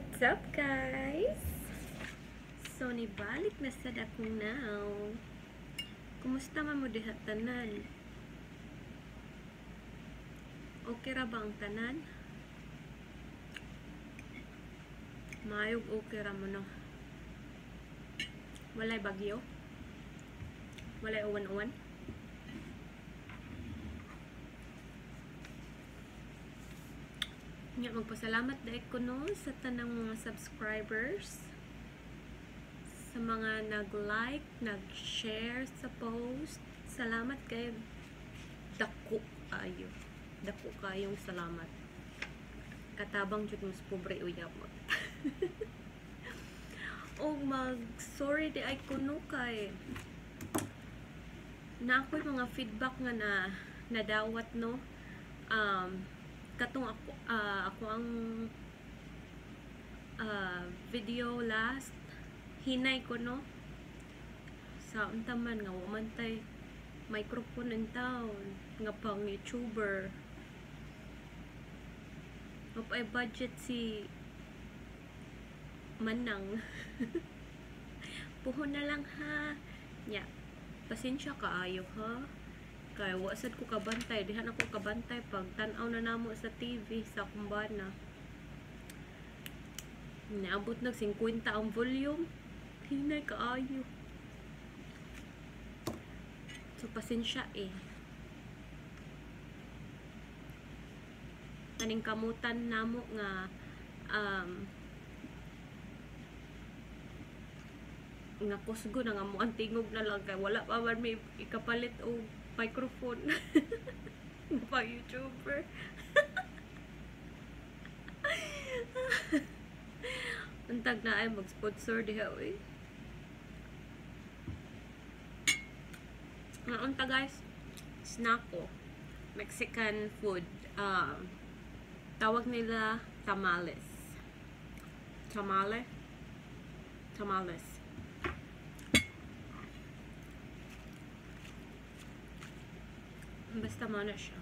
What's up, guys? So, nibalik na sa akong now. Kumusta man mo diha tanan? Okay ra ba ang tanan? Mayog okay ra mo no? Walay bagyo? Walay uwan-uwan? Nga, magpasalamat dahil ko no sa tanang mga subscribers sa mga nag-like, nag-share sa post. Salamat kay dako kayo. Dako kayong salamat. Katabang jud mo sa pobre uyabot. o mag sorry di ay kuno kay na ako'y mga feedback nga na nadawat no um, katong ako ah, ako ang ah, video last. Hinay ko no? Sa untaman nga wa man tay microphone in town nga pang youtuber. Mapay budget si Manang. Puhon na lang ha? Nya Pasensya kaayo ha kay wasad ko kabantay. Dihan ako kabantay pag tan-aw na namo sa TV sa kumbana. Naabot nag 50 ang volume. Hinay kaayo. So pasensya eh. Kaning kamutan namo nga um, nga kusgo na nga mo ang tingog na lang. Kay wala pa man may ikapalit og microphone pa YouTuber Untag na ay mag-sponsor diha oy. Nga unta guys, snacko. Mexican food. Um, tawag nila tamales. Tamale? Tamales. Basta mo na siya.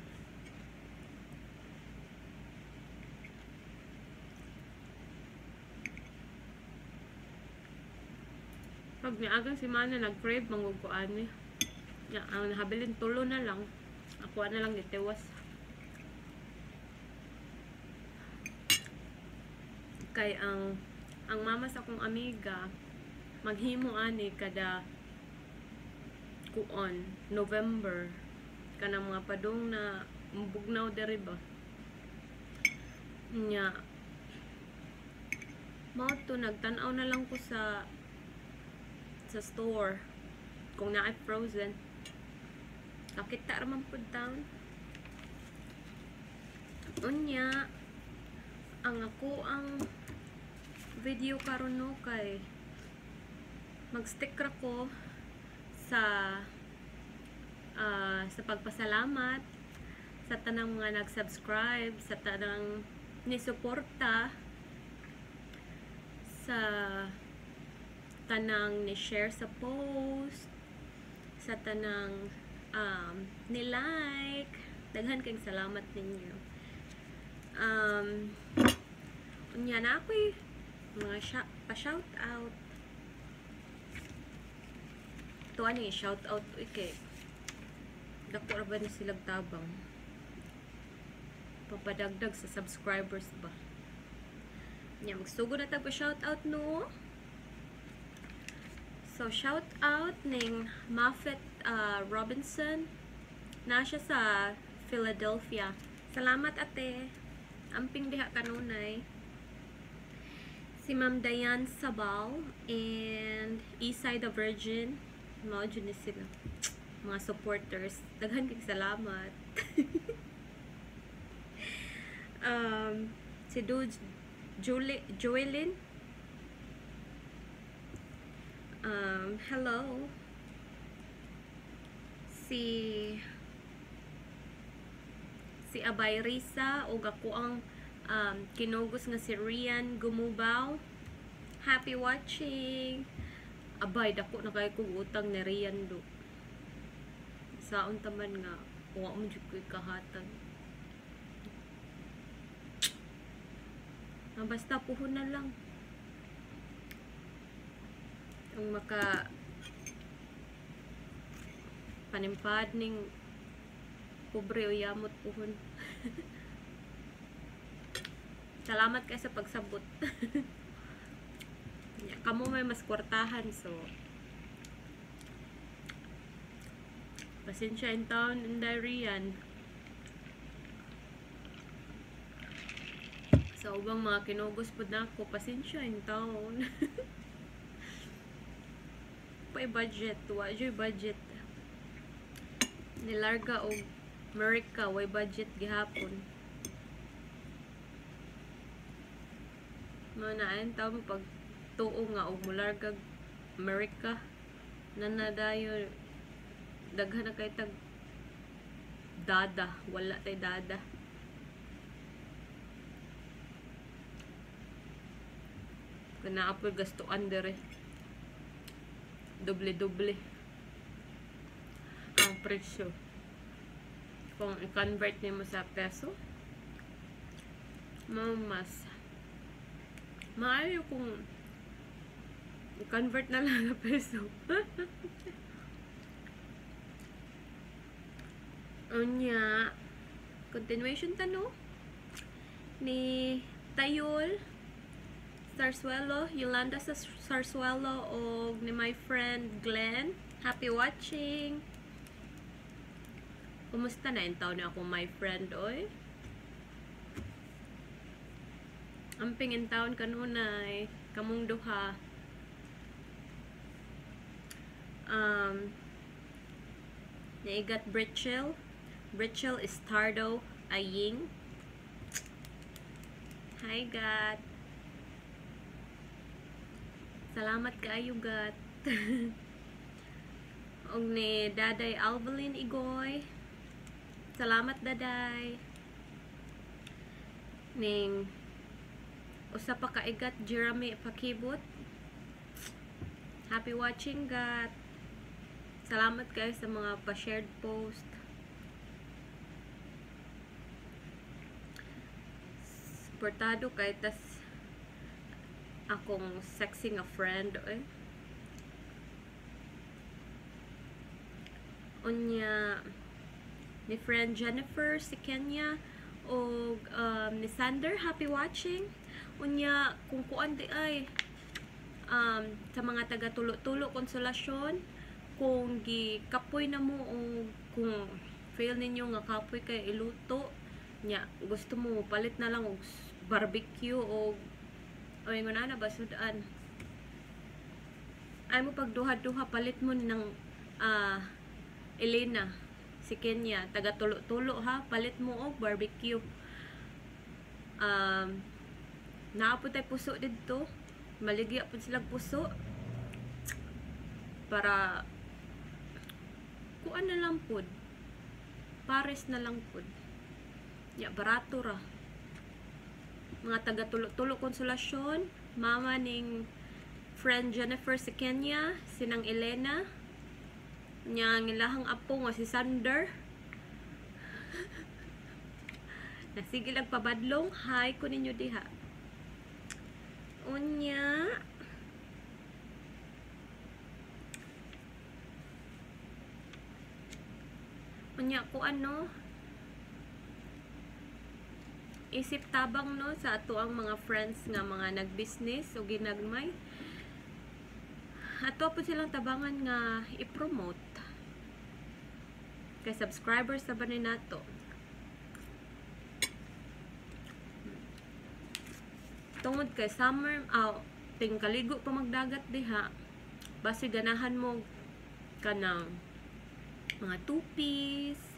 Pag niagang si Mana nag-crave, manguguan ni. Ya, ang nahabilin tulo na lang. Ako na lang gitiwas. Kay ang ang mama sa akong amiga maghimo ani kada kuon November kanang mga padong na bugnaw dere ba? Nya. Mao to nagtan-aw na lang ko sa sa store. Kung na frozen. Nakita raman pud down. Unya ang ako ang video karon no kay mag-stick ra ko sa ah, sa pagpasalamat sa tanang mga nag-subscribe, sa tanang ni-suporta sa tanang ni-share sa post, sa tanang um, ni-like. Daghan kayong salamat ninyo. Um, unya na ako eh. Mga pa-shout out. Tuwa niya, shout out. Okay. Dako ra ba na silang tabang? Papadagdag sa subscribers ba? Nya, magsugo na tayo shout out no. So, shout out ning Muffet uh, Robinson. Na siya sa Philadelphia. Salamat ate. Amping diha kanunay. Si Ma'am Diane Sabal and Eastside the Virgin. Mao dyan ni sila mga supporters. Daghan kay salamat. um, si Dude Julie, Joelyn. Um, hello. Si si Abay Risa o ako ang um, kinugos nga si Rian Gumubaw. Happy watching! Abay, dako na kayo kong utang ni Rian do saon taman nga wa mo jud ko'y kahatan Ah, basta puhon na lang. Ang maka panimpad ning pobre o yamot puhon. Salamat kayo sa pagsabot. Kamu may mas kwartahan so Pasensya in town and diarrhean. Sa ubang mga kinugos po na ako, pasensya in town. Pa'y budget, wa budget. Nilarga og America, way budget gihapon. Mga naan tao pag tuo nga og mularga America nanadayo daghan na kay tag dada wala tay dada. Kana apoy gastuan dere doble doble. Ang presyo. Kung i-convert nimo sa peso mamas maayo kung i-convert na lang sa peso Unya, continuation tano ni Tayol Sarsuelo, Yolanda sa Sarsuelo o ni my friend Glenn. Happy watching! Kumusta na yung taon na ako my friend, oy? Ang pingin taon kanunay, kamong duha. Um, naigat Britchell. Britchell Istardo Aying. Hi, Gat. Salamat kaayo, Gat. og ni Daday Alvalin Igoy. Salamat, Daday. Ning usa pa ka igat Jeremy Pakibot. Happy watching, Gat. Salamat kayo sa mga pa-shared post. Portado kay tas akong sexy nga friend eh. Unya ni friend Jennifer si Kenya o um, ni Sander happy watching unya kung kuan di ay um, sa mga taga tulo-tulo konsolasyon kung gi kapoy na mo o kung fail ninyo nga kapoy kay iluto nya gusto mo palit na lang og barbecue o o yung na ba sudan. Ay mo pagduha-duha palit mo ng uh, Elena si Kenya taga tulo-tulo ha palit mo og barbecue. Um, naapot tay puso dito maligya po silang puso para kuan na lang pod pares na lang pod ya barato ra mga taga tulo-tulo konsolasyon mama ning friend Jennifer si Kenya sinang Elena nya ngilahang apo nga si Sander. Nasige lang pabadlong hi ko ninyo diha. Unya unya ko ano isip tabang no sa ato ang mga friends nga mga nag-business o ginagmay. Ato po silang tabangan nga i-promote. Kay subscribers sa banin nato? Tungod kay summer aw oh, ting kaligo pa magdagat diha. Basi ganahan mo kanang mga two-piece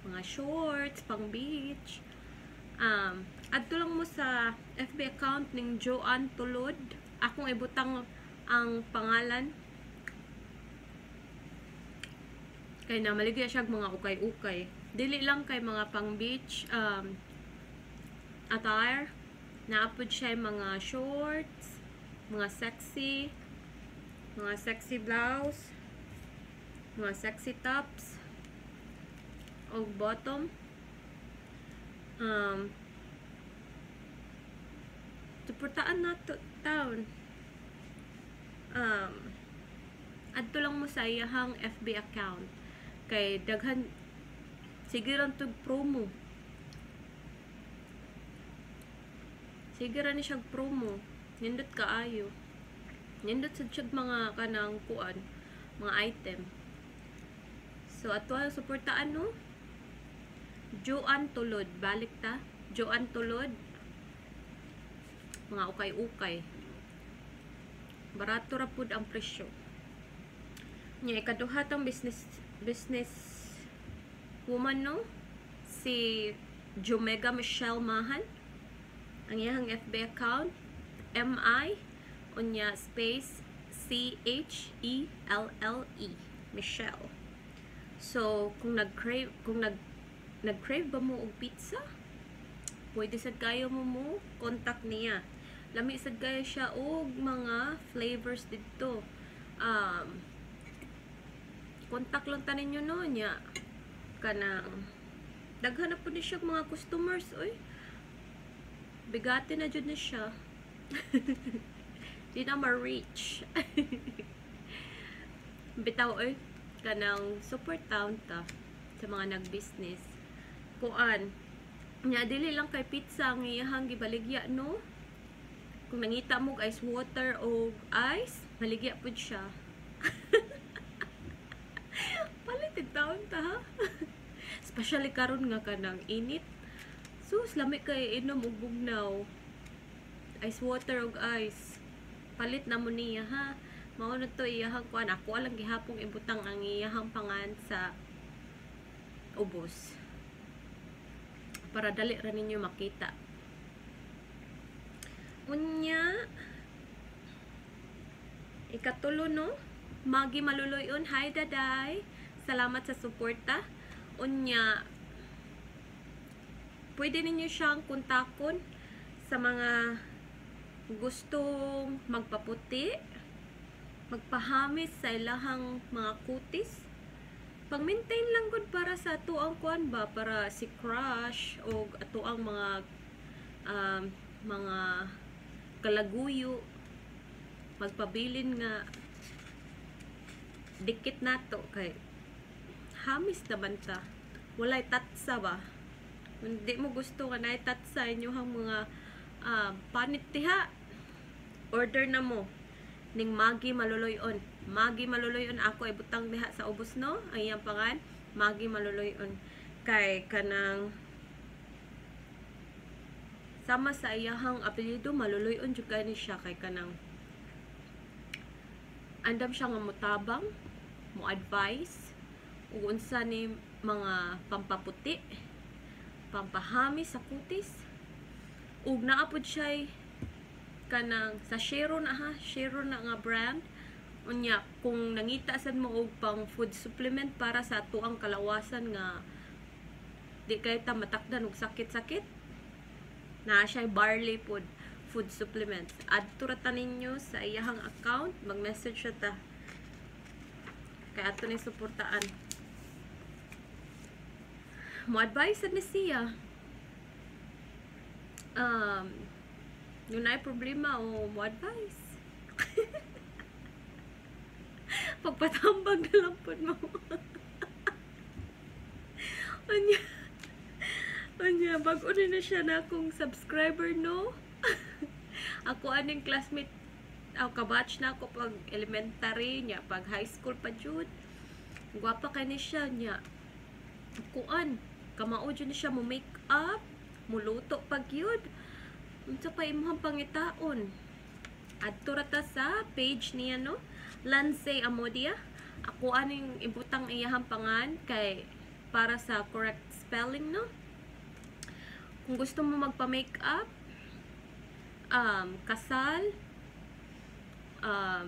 mga shorts pang beach um, adto lang mo sa FB account ning Joanne Tulod akong ibutang ang pangalan. Kay na maligya siya mga ukay-ukay. Dili lang kay mga pang beach um, attire. Naapod siya mga shorts mga sexy mga sexy blouse mga sexy tops o bottom um, suportaan nato town. Um adto lang mo sa iyahang FB account. Kay daghan sige lang tug promo. Sige ra ni promo. Nindot kaayo. Nindot sa siyag mga kanang kuan mga item. So ato suportaan no Joan Tulod balik ta. Joan Tulod. Mga ukay-ukay. Barato ra pud ang presyo. Nya ikaduha tang business business woman no? Si Jomega Michelle Mahan. Ang iyang FB account MI unya space C H E L L E Michelle. So kung nag-crave kung nag nag-crave ba mo og pizza? Pwede sad kayo mo mo contact niya. Lami sad kayo siya og mga flavors dito. Um contact lang tanin nyo no niya. Kanang daghan na po ni siya mga customers oy. Bigati na jud na siya. Di na ma-reach. Bitaw oy. Kanang support town ta sa mga nag-business kuan. Nya dili lang kay pizza ang iyahang gibaligya no? Kung nangita mo ice water o ice maligya pud siya. Palitin taon ta ha? Especially karon nga kanang init. Sus lami kay inom og bugnaw. Ice water og ice. Palit na mo niya ha? Mao na to iyahang kuan. Ako lang gihapong ibutang ang iyahang pangan sa ubos para dali ra ninyo makita. Unya ikatulo no? Magi maluloyon hi daday. Salamat sa suporta. Unya pwede ninyo siyang kontakon sa mga gustong magpaputi magpahamis sa ilahang mga kutis pag-maintain lang gud para sa ato ang kuan ba? Para si crush o ato ang mga um, mga kalaguyo. Magpabilin nga. Dikit nato kay hamis naman ta. Walay tatsa ba? Hindi mo gusto nga na tatsa inyong mga uh, panit tiha order na mo. Ning magi maluloyon magi maluloyon ako ibutang diha sa ubos no? Ang iyang pangan magi maluloyon kay kanang sama sa iyahang apelyido maluloyon jud kay ni siya kay kanang andam siya nga mutabang mo advice ug unsa ni mga pampaputi pampahami sa kutis. Ug naapod siya kanang sa Shero na ha, Shero na nga brand. Unya, kung nangita sad mo og pang food supplement para sa tuang kalawasan nga di kay ta matakdan og sakit-sakit. Na siya barley food food supplements. Adto ra ta ninyo sa iyahang account, mag-message siya ta. Kay ato ni suportaan. Mo advice ni siya. Um, yung na problema o mo advice. Pagpatambag na lang po mo. Anya, anya, bago rin na siya na akong subscriber, no? ako aning classmate, ako kabatch na ako pag elementary niya, pag high school pa jud. Gwapa kay ni siya niya. Kuan, kamao jud siya mo make up, muluto pag yun unsa pa imong pangitaon adto ra ta sa page niya no Lance Amodia ako aning ibutang iyahang pangan kay para sa correct spelling no kung gusto mo magpa makeup um kasal um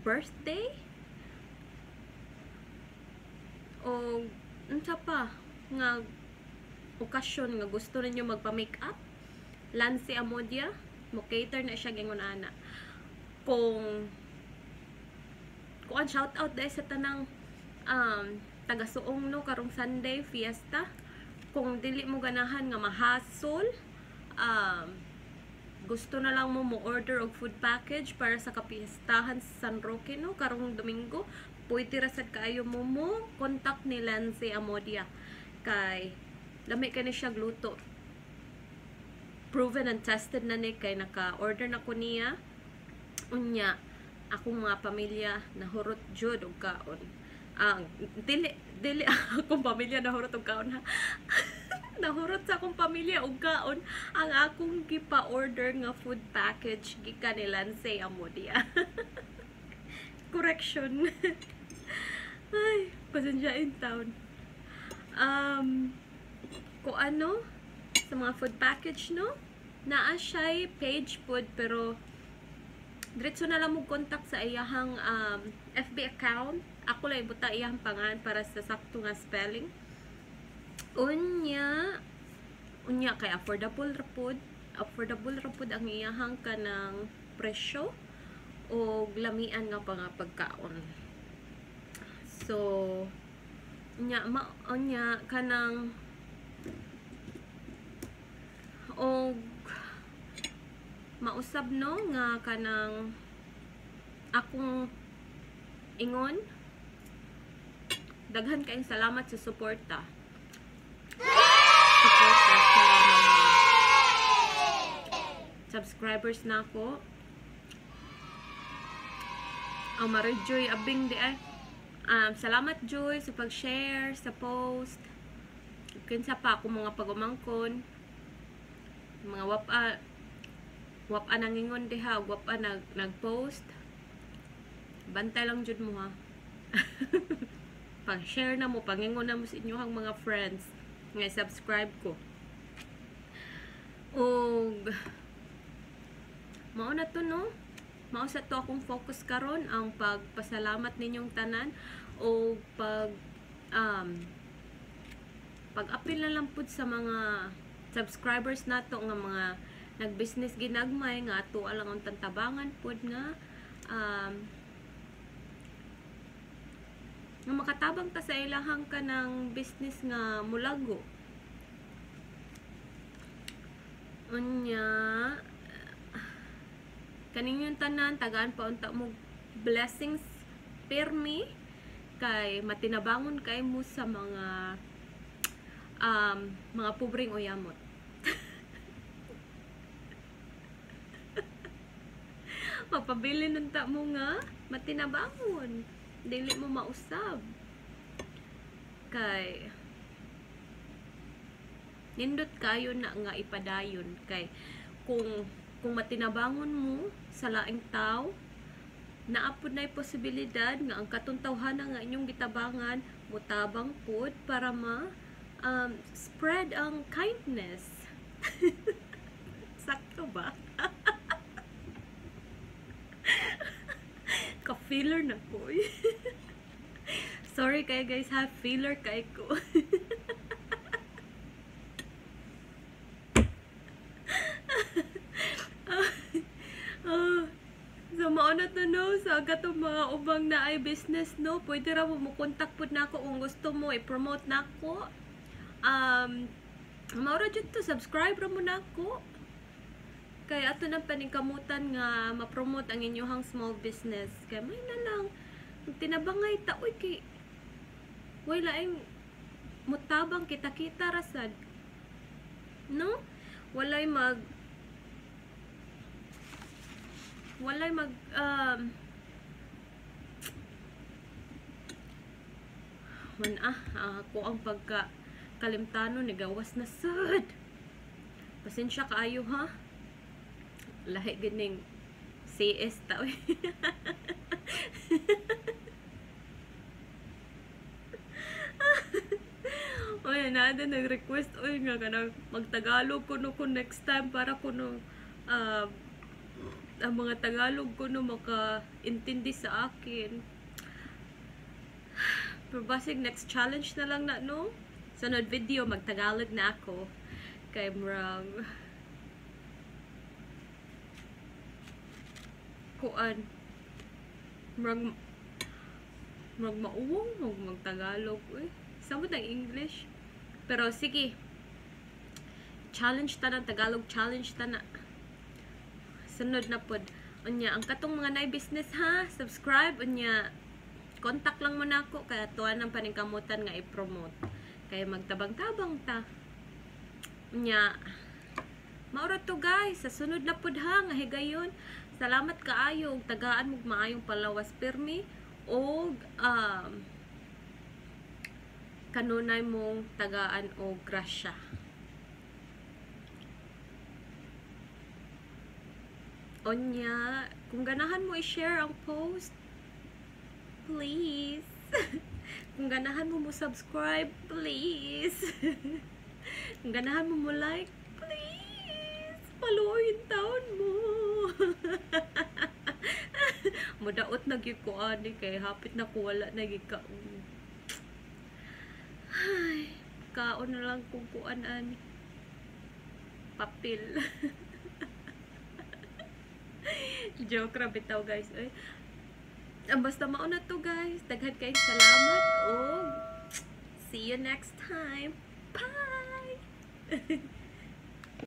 birthday o unsa pa nga okasyon nga gusto ninyo magpa makeup Lance Amodia, mo cater na siya gingon ana. Kung kuan shout out dahil sa tanang um, taga-suong no? Karong Sunday fiesta. Kung dili mo ganahan nga mahasol um, gusto na lang mo mo order og food package para sa kapistahan sa San Roque no? Karong Domingo pwede ra sad kaayo mo mo contact ni Lancy Amodia. Kay lami kani siya gluto. Proven and tested na ni kay naka-order na ko niya unya akong mga pamilya nahurot jud og kaon. Ang dili dili akong pamilya nahurot og kaon ha? Nahurot sa akong pamilya og kaon. Ang akong gipa-order nga food package gikan ni Lance Amodia correction. Ay pasensya in town. Um kung ano? Sa mga food package no? Naa siya page food pero diretso na lang mo contact sa iyahang um, FB account. Ako lang ibuta iyahang pangalan para sa sakto nga spelling. Unya unya kay affordable ra pod affordable ra pod ang iyahang kanang presyo o lamian nga pa nga pagkaon. So unya ma unya kanang og mausab no nga kanang akong ingon? Daghan kayong salamat sa suporta. Subscribers na ako ang Marie Joy abing di ay um, salamat Joy sa pag-share sa post. Kinsa pa ako mga pagumangkon. Mga wapa wapa nangingon diha wapa nag nag-post. Bantay lang jud mo ha. Pag-share na mo pangingon na mo sa inyohang mga friends. Nga subscribe ko. Og mao na to no? Mao sa to akong focus karon ang pagpasalamat ninyong tanan o pag um, pag-apil na lang pud sa mga subscribers nato nga mga nag-business ginagmay nga ato alang ang tantabangan pud nga um, nga makatabang ta sa ilahang ka ng business nga mulago. Unya kaninyong tanan tagaan pa unta mo blessings permi kay matinabangon kay mo sa mga um, mga pobreng uyamot mapabili ng ta mo nga matinabangon. Dili mo mausab. Kay nindot kayo na nga ipadayon. Kay kung kung matinabangon mo sa laing tao naapod na posibilidad nga ang katuntawhan nga inyong gitabangan mutabang pod para ma um, spread ang kindness. Sakto ba ka-filler na ko. Sorry kay guys ha, filler kay ko. uh, so mao na no? Sa gato mga ubang na ay business no? Pwede ra mo contact pud nako kung gusto mo i-promote nako. Um mao ra jud to subscribe ra mo nako kay ato na paningkamutan nga ma-promote ang inyong small business. Kay may na lang. Tinabangay ta oy kay way laing mutabang kita-kita rasad no? Walay mag walay mag um man ah ako ang pagka kalimtano ni gawas na sad. Pasensya kaayo ha lahi gining CS ta oy Oy, nada nag-request oy nga kanang magtagalog kuno ko next time para kuno uh, ang mga Tagalog kuno maka-intindi sa akin. Pero basig next challenge na lang na no. Sunod video magtagalog na ako kay murag kuan murag murag mauwong mag magtagalog eh sabot ang English pero sige challenge ta na Tagalog challenge ta na sunod na pod. Unya, ang katong mga nay business ha, subscribe unya. Contact lang mo na ako kaya tuwa ng paningkamutan nga i-promote. Kaya magtabang-tabang ta. Unya, maura to guys, sa sunod na pod ha, nga higayon. Salamat kaayo, ug tagaan mo maayong palawas pirmi og um, kanunay mong tagaan o grasya. Onya, kung ganahan mo i-share ang post, please. kung ganahan mo mo subscribe, please. kung ganahan mo mo like, please. Paluin taon mo. Mudaot na gyud ko kay hapit na ko wala na gyud ka. Ay, kaon na lang kung kuan ani. Papel. Joke ra bitaw guys. Ay. Ah, basta mauna to guys. Daghan kayong salamat o see you next time. Bye.